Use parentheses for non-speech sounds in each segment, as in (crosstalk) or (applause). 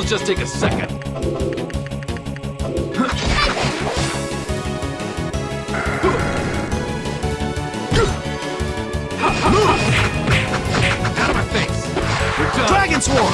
This'll just take a second. Move! Out of my face! Dragon Swarm!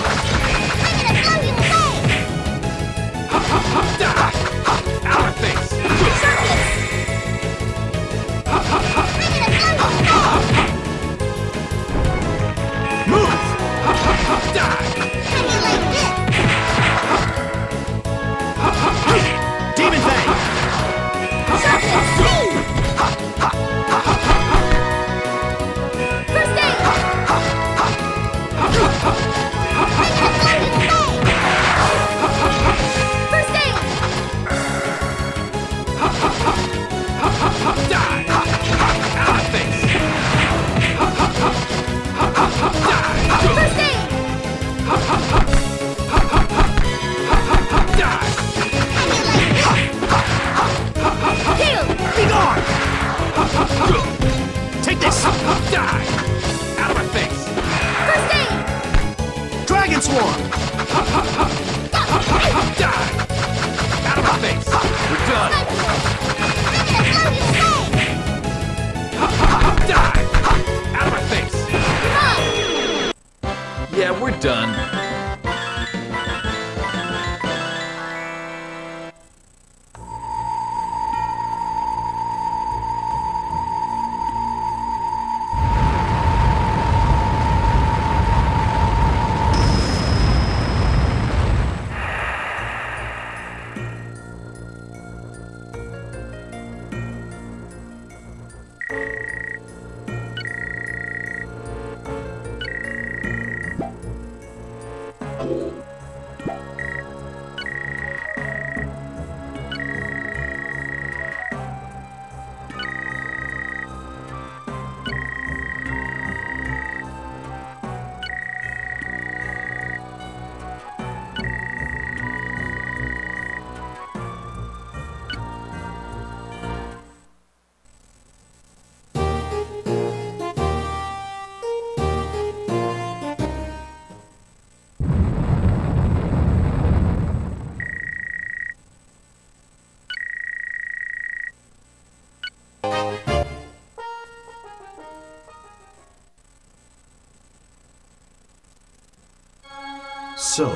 So,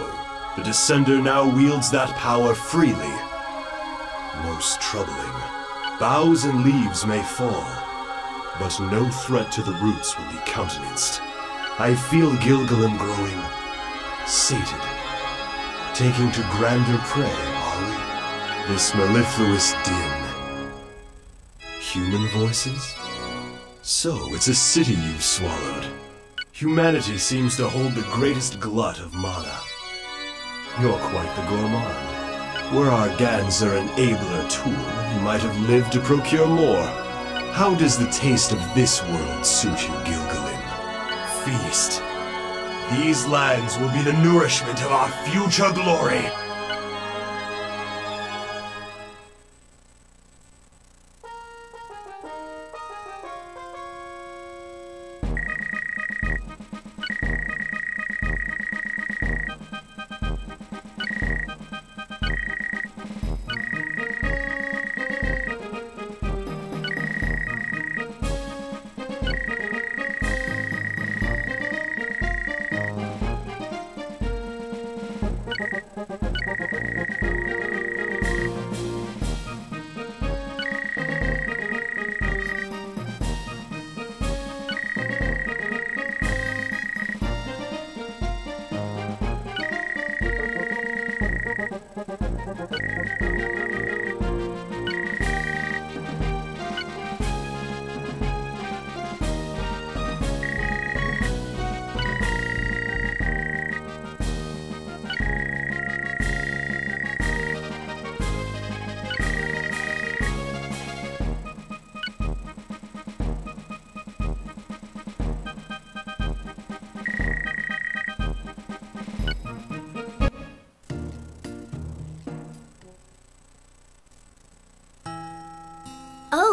the Descender now wields that power freely. Most troubling. Boughs and leaves may fall, but no threat to the roots will be countenanced. I feel Gilgalem growing sated, taking to grander prey, are we? This mellifluous din. Human voices? So, it's a city you've swallowed. Humanity seems to hold the greatest glut of mana. You're quite the gourmand. Were our Ganser an abler tool, you might have lived to procure more. How does the taste of this world suit you, Gilgalin? Feast. These lands will be the nourishment of our future glory.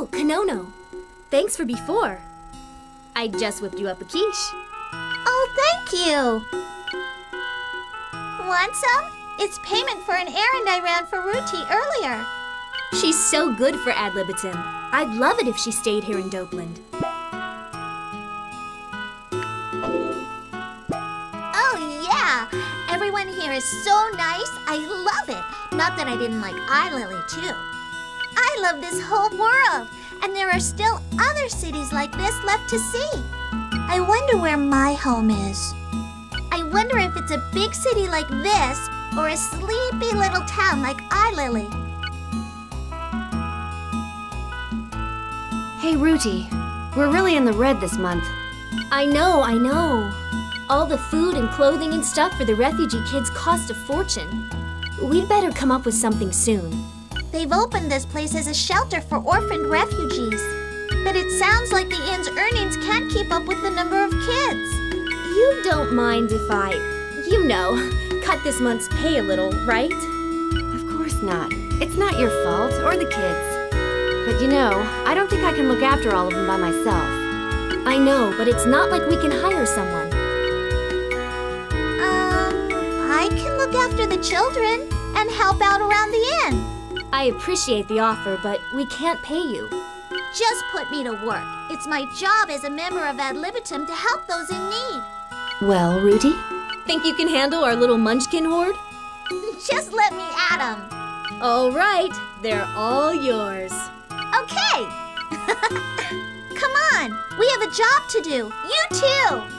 Oh, Kanonno. Thanks for before. I just whipped you up a quiche. Oh, thank you. Want some? It's payment for an errand I ran for Rutee earlier. She's so good for ad libitum. I'd love it if she stayed here in Dopeland. Oh, yeah. Everyone here is so nice. I love it. Not that I didn't like Ailily too. I love this whole world. And there are still other cities like this left to see. I wonder where my home is. I wonder if it's a big city like this or a sleepy little town like Ailily. Hey, Rutee. We're really in the red this month. I know, I know. All the food and clothing and stuff for the refugee kids cost a fortune. We'd better come up with something soon. They've opened this place as a shelter for orphaned refugees. But it sounds like the inn's earnings can't keep up with the number of kids. You don't mind if I, you know, cut this month's pay a little, right? Of course not. It's not your fault, or the kids. But you know, I don't think I can look after all of them by myself. I know, but it's not like we can hire someone. Um, I can look after the children and help out around the inn. I appreciate the offer, but we can't pay you. Just put me to work. It's my job as a member of Ad Libitum to help those in need. Well, Rutee? Think you can handle our little munchkin horde? (laughs) Just let me at 'em. All right, they're all yours. Okay. (laughs) Come on, we have a job to do. You too.